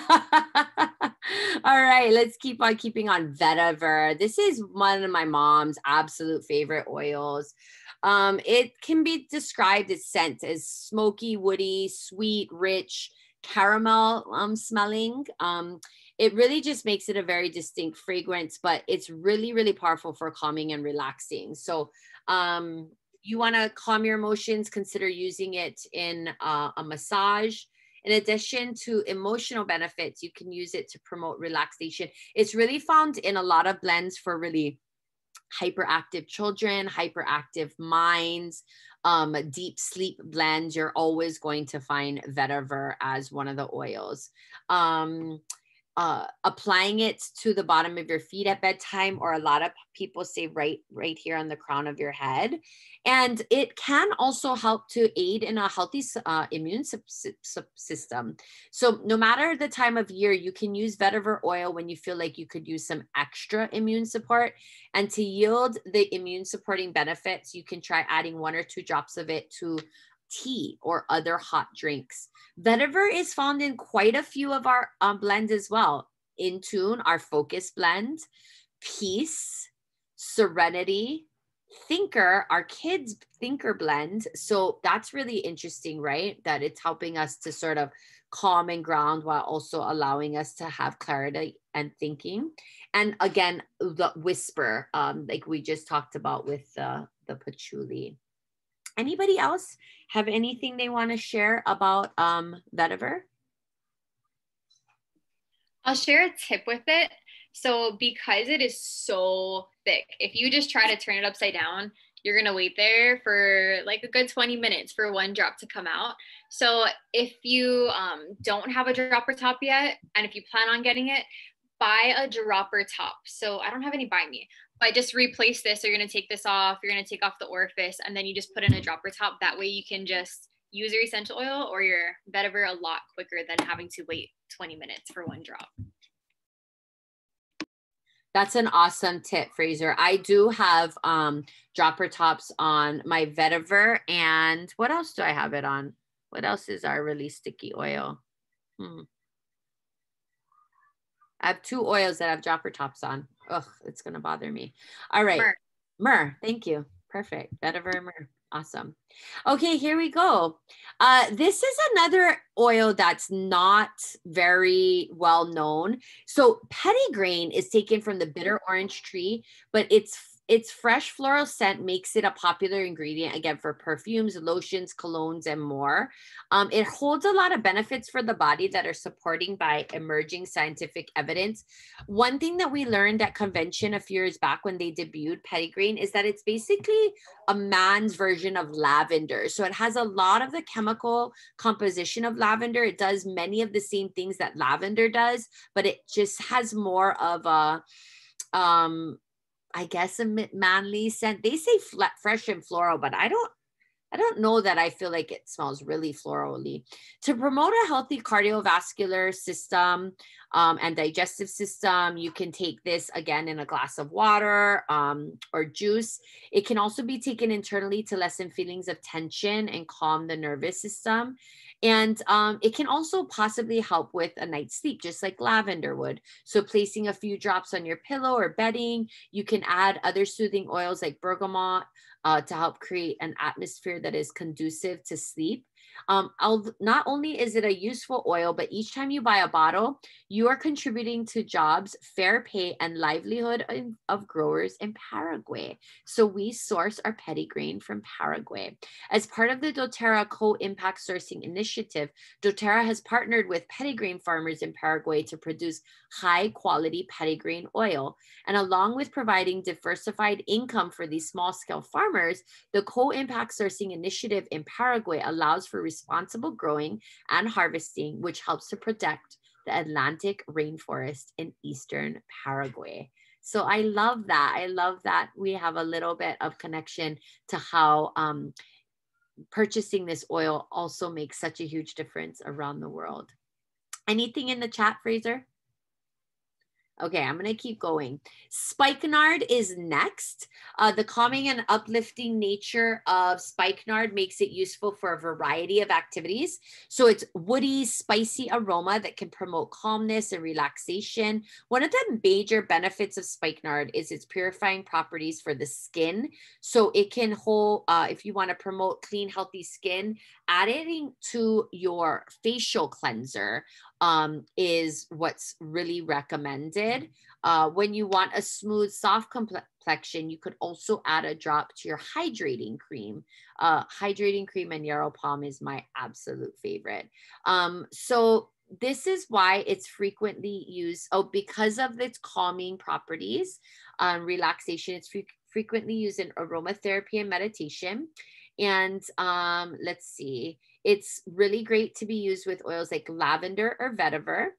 S1: right let's keep on keeping on vetiver this is one of my mom's absolute favorite oils um, it can be described its scent as smoky, woody, sweet, rich, caramel um, smelling. Um, it really just makes it a very distinct fragrance, but it's really, really powerful for calming and relaxing. So, um, you want to calm your emotions, consider using it in uh, a massage. In addition to emotional benefits, you can use it to promote relaxation. It's really found in a lot of blends for really hyperactive children, hyperactive minds, um, deep sleep blends, you're always going to find vetiver as one of the oils. Um, uh, applying it to the bottom of your feet at bedtime, or a lot of people say right, right here on the crown of your head. And it can also help to aid in a healthy uh, immune system. So no matter the time of year, you can use vetiver oil when you feel like you could use some extra immune support. And to yield the immune supporting benefits, you can try adding one or two drops of it to tea or other hot drinks. Vetiver is found in quite a few of our um, blends as well. In Tune, our focus blend, Peace, Serenity, Thinker, our kids thinker blend. So that's really interesting, right? That it's helping us to sort of calm and ground while also allowing us to have clarity and thinking. And again, the whisper, um, like we just talked about with the, the patchouli. Anybody else have anything they want to share about um, vetiver?
S3: I'll share a tip with it. So because it is so thick, if you just try to turn it upside down, you're going to wait there for like a good 20 minutes for one drop to come out. So if you um, don't have a dropper top yet, and if you plan on getting it, buy a dropper top. So I don't have any by me, but just replace this. So you're going to take this off, you're going to take off the orifice, and then you just put in a dropper top. That way you can just use your essential oil or your vetiver a lot quicker than having to wait 20 minutes for one drop.
S1: That's an awesome tip, Fraser. I do have um, dropper tops on my vetiver. And what else do I have it on? What else is our really sticky oil? Hmm. I have two oils that have dropper tops on. Ugh, it's gonna bother me. All right. Myrrh. Myrrh. Thank you. Perfect. Vetiver myrrh. Awesome. Okay, here we go. Uh, this is another oil that's not very well known. So petitgrain is taken from the bitter orange tree, but it's its fresh floral scent makes it a popular ingredient again for perfumes, lotions, colognes, and more. Um, it holds a lot of benefits for the body that are supporting by emerging scientific evidence. One thing that we learned at convention a few years back when they debuted petitgrain is that it's basically a man's version of lavender. So it has a lot of the chemical composition of lavender. It does many of the same things that lavender does, but it just has more of a um I guess a manly scent. They say fresh and floral, but I don't I don't know that I feel like it smells really florally. To promote a healthy cardiovascular system um, and digestive system, you can take this again in a glass of water um, or juice. It can also be taken internally to lessen feelings of tension and calm the nervous system. And um, it can also possibly help with a night's sleep, just like lavender would. So, placing a few drops on your pillow or bedding, you can add other soothing oils like bergamot uh, to help create an atmosphere that is conducive to sleep. Um, not only is it a useful oil, but each time you buy a bottle, you are contributing to jobs, fair pay, and livelihood of, growers in Paraguay. So we source our petitgrain from Paraguay. As part of the doTERRA Co-Impact Sourcing Initiative, doTERRA has partnered with petitgrain farmers in Paraguay to produce high quality petitgrain oil. And along with providing diversified income for these small scale farmers, the Co-Impact Sourcing Initiative in Paraguay allows for responsible growing and harvesting, which helps to protect the Atlantic rainforest in eastern Paraguay. So I love that. I love that we have a little bit of connection to how um, purchasing this oil also makes such a huge difference around the world. Anything in the chat, Fraser? Okay, I'm gonna keep going. Spikenard is next. Uh, the calming and uplifting nature of spikenard makes it useful for a variety of activities. So it's woody, spicy aroma that can promote calmness and relaxation. One of the major benefits of spikenard is its purifying properties for the skin. So it can hold, uh, if you wanna promote clean, healthy skin, adding to your facial cleanser um, is what's really recommended. Uh, when you want a smooth, soft complexion, you could also add a drop to your hydrating cream. Uh, hydrating cream and yarrow Pom is my absolute favorite. Um, so this is why it's frequently used. Oh, because of its calming properties, um, relaxation. It's fre frequently used in aromatherapy and meditation. And um, let's see, it's really great to be used with oils like lavender or vetiver.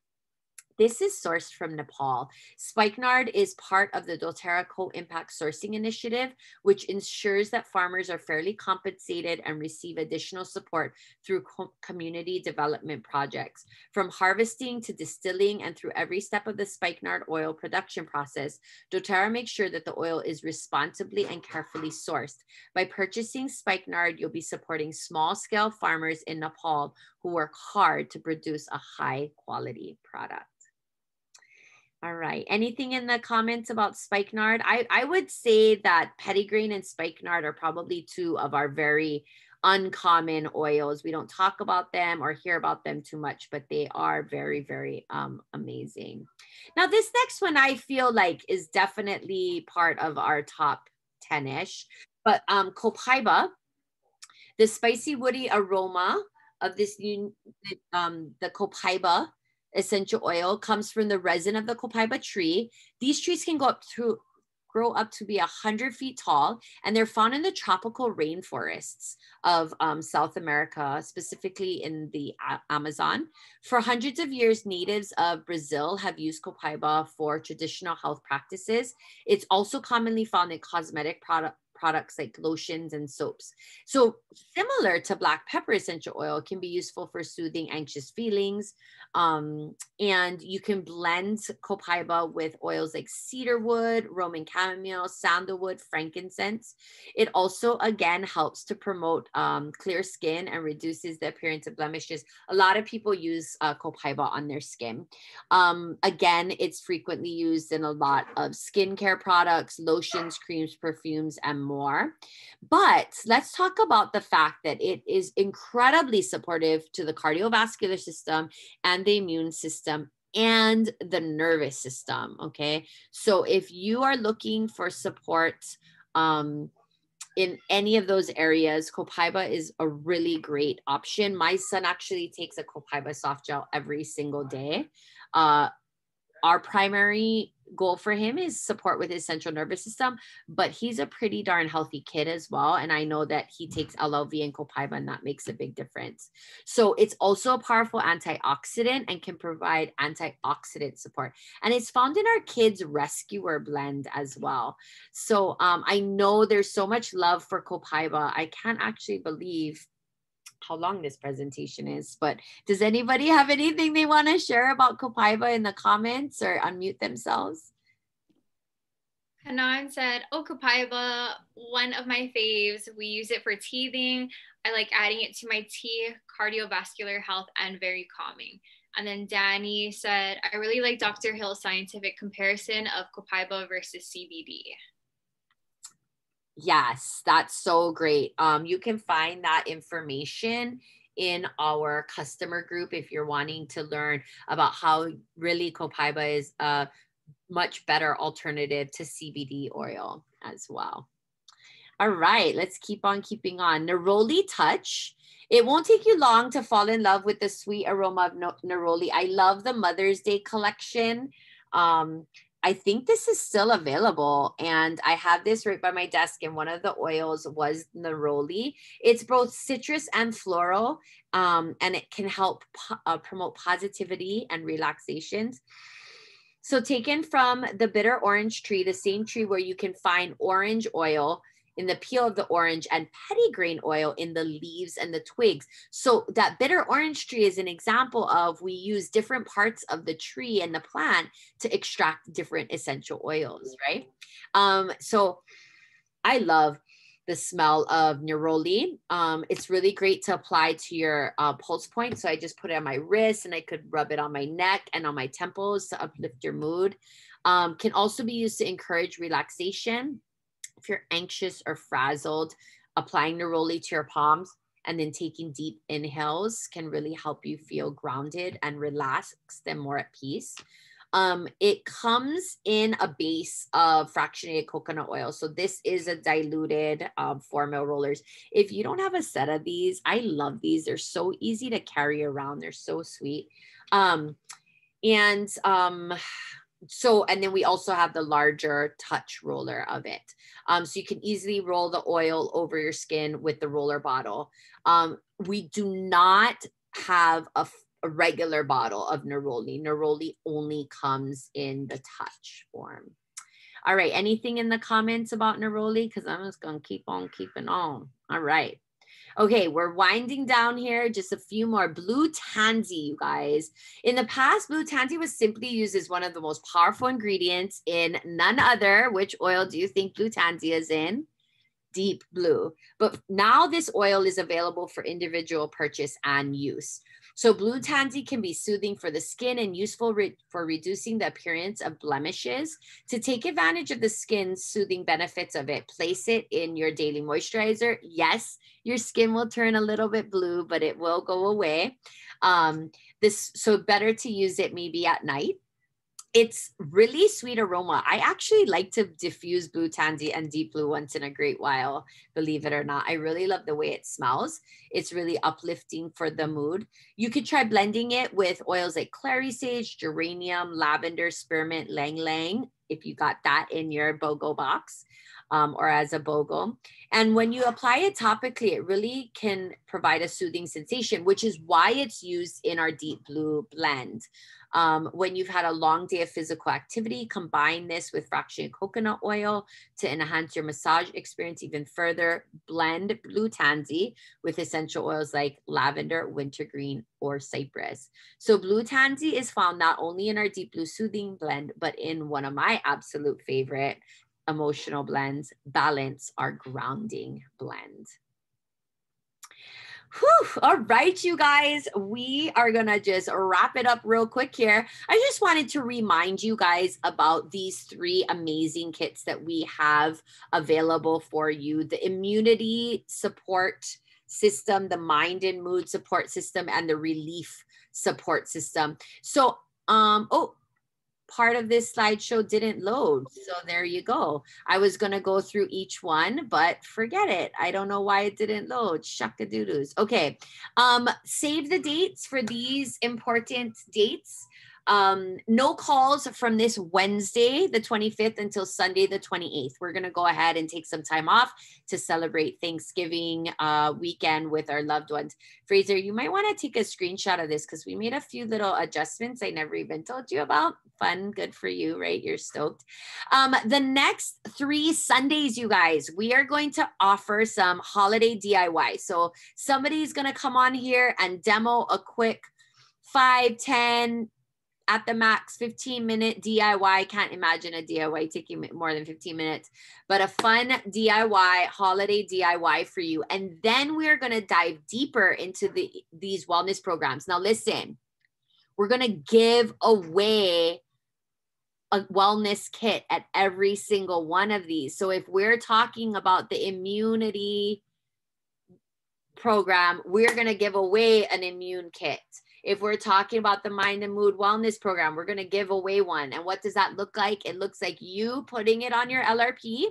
S1: This is sourced from Nepal. Spikenard is part of the doTERRA Co-Impact Sourcing Initiative, which ensures that farmers are fairly compensated and receive additional support through co community development projects. From harvesting to distilling and through every step of the spikenard oil production process, doTERRA makes sure that the oil is responsibly and carefully sourced. By purchasing spikenard, you'll be supporting small-scale farmers in Nepal who work hard to produce a high quality all right. Anything in the comments about spikenard? I, I would say that petitgrain and spikenard are probably two of our very uncommon oils. We don't talk about them or hear about them too much, but they are very, very um, amazing. Now, this next one I feel like is definitely part of our top 10-ish, but um, copaiba, the spicy woody aroma of this um, the copaiba essential oil comes from the resin of the copaiba tree. These trees can go up to grow up to be 100 feet tall, and they're found in the tropical rainforests of um, South America, specifically in the Amazon. For hundreds of years, natives of Brazil have used copaiba for traditional health practices. It's also commonly found in cosmetic product, products like lotions and soaps. So similar to black pepper essential oil can be useful for soothing anxious feelings. Um, and you can blend copaiba with oils like cedarwood, Roman chamomile, sandalwood, frankincense. It also, again, helps to promote um, clear skin and reduces the appearance of blemishes. A lot of people use uh, copaiba on their skin. Um, again, it's frequently used in a lot of skincare products, lotions, creams, perfumes, and more. But let's talk about the fact that it is incredibly supportive to the cardiovascular system and the immune system and the nervous system. Okay. So if you are looking for support, um, in any of those areas, Copaiba is a really great option. My son actually takes a Copaiba soft gel every single day. Uh, our primary goal for him is support with his central nervous system, but he's a pretty darn healthy kid as well. And I know that he takes LLV and Copaiba, and that makes a big difference. So it's also a powerful antioxidant and can provide antioxidant support. And it's found in our kids' rescuer blend as well. So um, I know there's so much love for Copaiba. I can't actually believe how long this presentation is, but does anybody have anything they want to share about Copaiba in the comments or unmute themselves?
S3: Hanan said, oh, Copaiba, one of my faves. We use it for teething. I like adding it to my tea, cardiovascular health, and very calming. And then Danny said, I really like Dr. Hill's scientific comparison of Copaiba versus CBD.
S1: Yes, that's so great. Um, you can find that information in our customer group if you're wanting to learn about how really copaiba is a much better alternative to CBD oil as well. All right, let's keep on keeping on. Neroli Touch. It won't take you long to fall in love with the sweet aroma of Neroli. I love the Mother's Day collection. Um, I think this is still available, and I have this right by my desk. And one of the oils was Neroli. It's both citrus and floral, um, and it can help po- uh, promote positivity and relaxation. So, taken from the bitter orange tree, the same tree where you can find orange oil, in the peel of the orange and petitgrain oil in the leaves and the twigs. So that bitter orange tree is an example of we use different parts of the tree and the plant to extract different essential oils, right? Um, so I love the smell of neroli. Um, it's really great to apply to your uh, pulse point. So I just put it on my wrist and I could rub it on my neck and on my temples to uplift your mood. Um, can also be used to encourage relaxation if you're anxious or frazzled, applying neroli to your palms and then taking deep inhales can really help you feel grounded and relaxed and more at peace. Um, it comes in a base of fractionated coconut oil. So this is a diluted um, four mil rollers. If you don't have a set of these, I love these. They're so easy to carry around. They're so sweet. Um, and um, so, and then we also have the larger touch roller of it. Um, so you can easily roll the oil over your skin with the roller bottle. Um, we do not have a, a regular bottle of Neroli. Neroli only comes in the touch form. All right, anything in the comments about Neroli? Because I'm just to keep on keeping on. All right. Okay, we're winding down here. Just a few more. Blue tansy, you guys. In the past, blue tansy was simply used as one of the most powerful ingredients in none other. Which oil do you think blue tansy is in? Deep blue. But now this oil is available for individual purchase and use. So blue tansy can be soothing for the skin and useful re- for reducing the appearance of blemishes. To take advantage of the skin's soothing benefits of it, place it in your daily moisturizer. Yes, your skin will turn a little bit blue, but it will go away. Um, this so better to use it maybe at night it's really sweet aroma. I actually like to diffuse blue tansy and deep blue once in a great while, believe it or not. I really love the way it smells. It's really uplifting for the mood. You could try blending it with oils like clary sage, geranium, lavender, spearmint, ylang ylang, if you got that in your BOGO box. Um, or as a BOGO. And when you apply it topically, it really can provide a soothing sensation, which is why it's used in our deep blue blend. Um, when you've had a long day of physical activity, combine this with fractionated coconut oil to enhance your massage experience even further. Blend blue tansy with essential oils like lavender, wintergreen, or cypress. So blue tansy is found not only in our deep blue soothing blend, but in one of my absolute favorite emotional blends, balance our grounding blend. Whew. All right, you guys, we are going to just wrap it up real quick here. I just wanted to remind you guys about these three amazing kits that we have available for you the immunity support system, the mind and mood support system, and the relief support system. So, um, oh, part of this slideshow didn't load. So there you go. I was going to go through each one, but forget it. I don't know why it didn't load. Shuckadoodles. Okay. Um, save the dates for these important dates. Um, no calls from this Wednesday, the 25th, until Sunday, the 28th. We're going to go ahead and take some time off to celebrate Thanksgiving uh, weekend with our loved ones. Fraser, you might want to take a screenshot of this because we made a few little adjustments I never even told you about. Fun, good for you, right? You're stoked. Um, the next three Sundays, you guys, we are going to offer some holiday DIY. So somebody's going to come on here and demo a quick five, 10, at the max 15 minute DIY. Can't imagine a DIY taking more than 15 minutes, but a fun DIY, holiday DIY for you. And then we're going to dive deeper into the these wellness programs. Now listen, we're going to give away a wellness kit at every single one of these. So if we're talking about the immunity program, we're going to give away an immune kit. If we're talking about the mind and mood wellness program, we're going to give away one. And what does that look like? It looks like you putting it on your LRP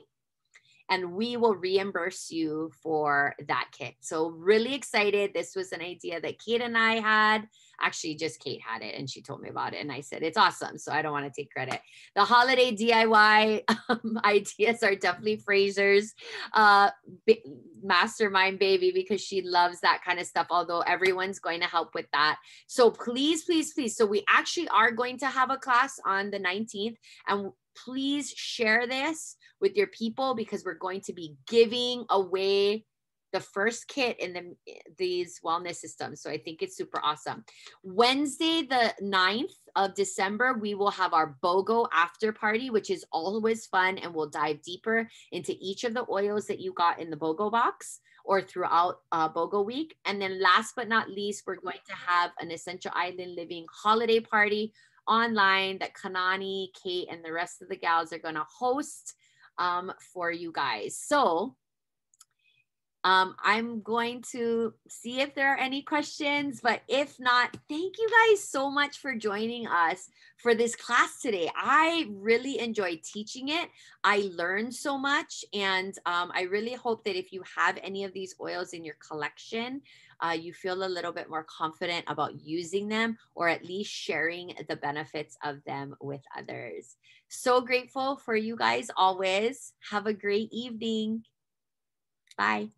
S1: and we will reimburse you for that kit. So, really excited. This was an idea that Kate and I had. Actually, just Kate had it and she told me about it. And I said, it's awesome. So, I don't want to take credit. The holiday DIY um, ideas are definitely Fraser's uh, b- mastermind baby because she loves that kind of stuff, although everyone's going to help with that. So, please, please, please. So, we actually are going to have a class on the 19th and please share this with your people because we're going to be giving away the first kit in the, these wellness systems. So I think it's super awesome. Wednesday, the 9th of December, we will have our BOGO after party, which is always fun. And we'll dive deeper into each of the oils that you got in the BOGO box or throughout uh, BOGO week. And then last but not least, we're going to have an Essential Island Living holiday party online that Kanani, Kate, and the rest of the gals are going to host um, for you guys. So um, I'm going to see if there are any questions, but if not, thank you guys so much for joining us for this class today. I really enjoyed teaching it. I learned so much, and um, I really hope that if you have any of these oils in your collection, uh, you feel a little bit more confident about using them or at least sharing the benefits of them with others. So grateful for you guys always. Have a great evening. Bye.